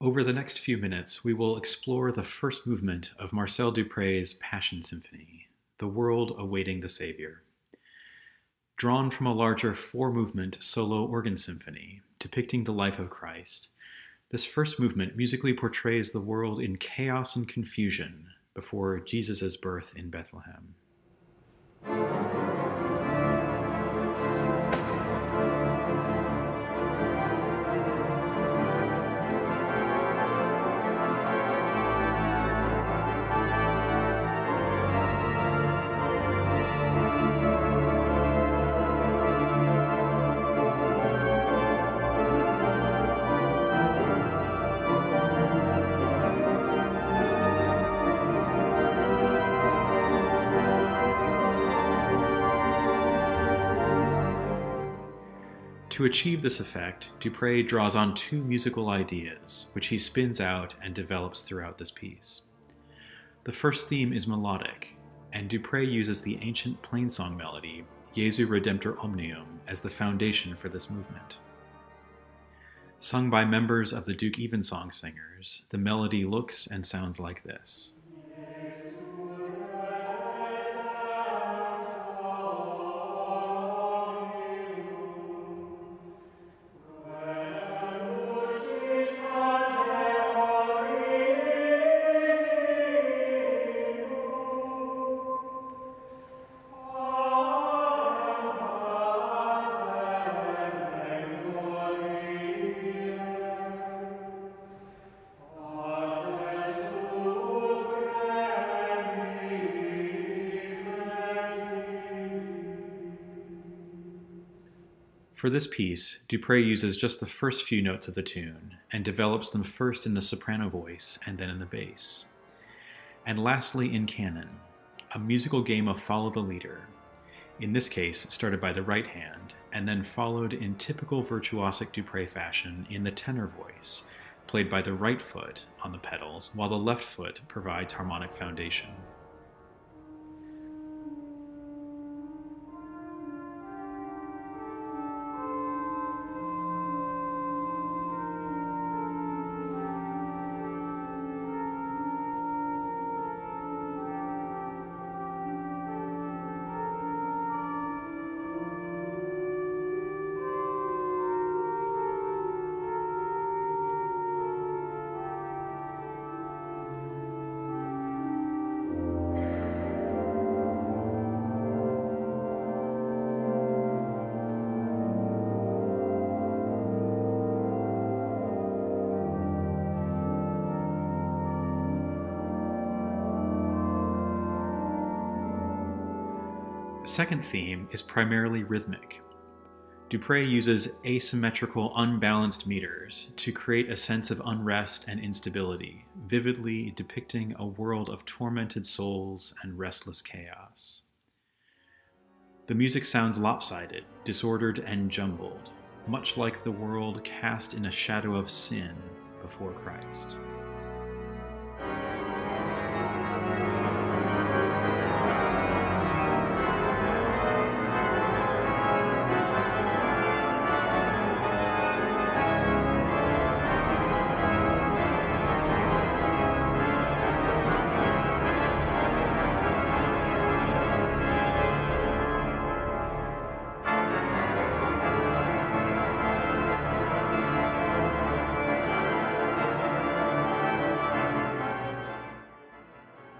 Over the next few minutes, we will explore the first movement of Marcel Dupre's Passion Symphony, The World Awaiting the Savior. Drawn from a larger four movement solo organ symphony depicting the life of Christ, this first movement musically portrays the world in chaos and confusion before Jesus' birth in Bethlehem. To achieve this effect, Dupre draws on two musical ideas, which he spins out and develops throughout this piece. The first theme is melodic, and Dupre uses the ancient plainsong melody, Jesu Redemptor Omnium, as the foundation for this movement. Sung by members of the Duke Evensong Singers, the melody looks and sounds like this. For this piece, Dupre uses just the first few notes of the tune and develops them first in the soprano voice and then in the bass. And lastly, in canon, a musical game of follow the leader, in this case started by the right hand and then followed in typical virtuosic Dupre fashion in the tenor voice, played by the right foot on the pedals while the left foot provides harmonic foundation. Second theme is primarily rhythmic. Dupre uses asymmetrical, unbalanced meters to create a sense of unrest and instability, vividly depicting a world of tormented souls and restless chaos. The music sounds lopsided, disordered, and jumbled, much like the world cast in a shadow of sin before Christ.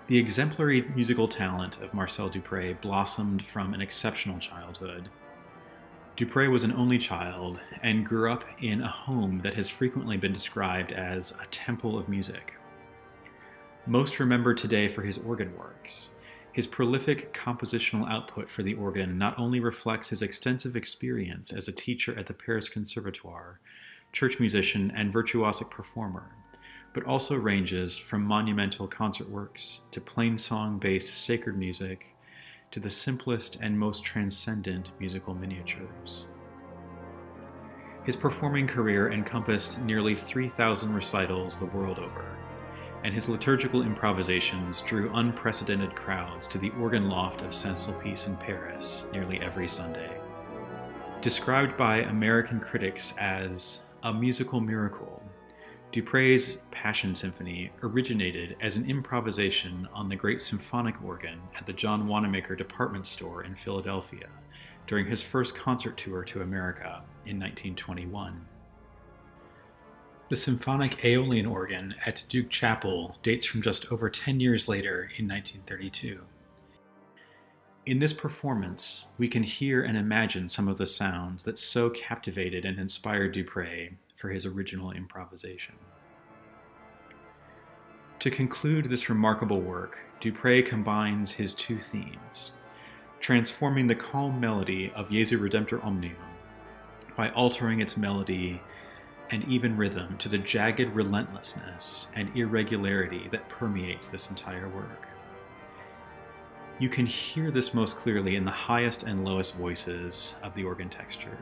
The exemplary musical talent of Marcel Dupre blossomed from an exceptional childhood. Dupre was an only child and grew up in a home that has frequently been described as a temple of music. Most remembered today for his organ works, his prolific compositional output for the organ not only reflects his extensive experience as a teacher at the Paris Conservatoire, church musician, and virtuosic performer, but also ranges from monumental concert works to plain song based sacred music to the simplest and most transcendent musical miniatures. His performing career encompassed nearly 3,000 recitals the world over, and his liturgical improvisations drew unprecedented crowds to the organ loft of Saint Sulpice in Paris nearly every Sunday. Described by American critics as a musical miracle, Dupre's Passion Symphony originated as an improvisation on the great symphonic organ at the John Wanamaker department store in Philadelphia during his first concert tour to America in 1921. The symphonic Aeolian organ at Duke Chapel dates from just over 10 years later in 1932. In this performance, we can hear and imagine some of the sounds that so captivated and inspired Dupre for his original improvisation. To conclude this remarkable work, Dupre combines his two themes, transforming the calm melody of Jesu Redemptor Omnium by altering its melody and even rhythm to the jagged relentlessness and irregularity that permeates this entire work. You can hear this most clearly in the highest and lowest voices of the organ texture.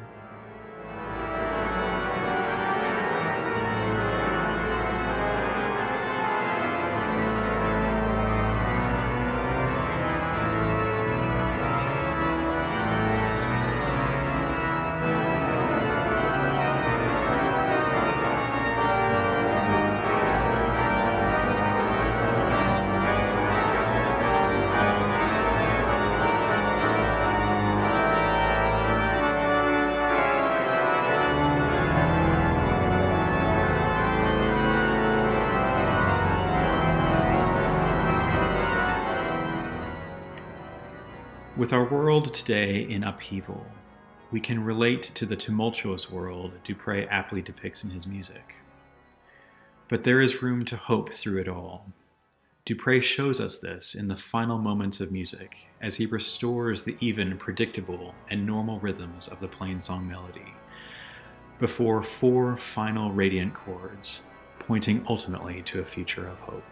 With our world today in upheaval, we can relate to the tumultuous world Dupre aptly depicts in his music. But there is room to hope through it all. Dupre shows us this in the final moments of music as he restores the even, predictable, and normal rhythms of the plain song melody before four final radiant chords, pointing ultimately to a future of hope.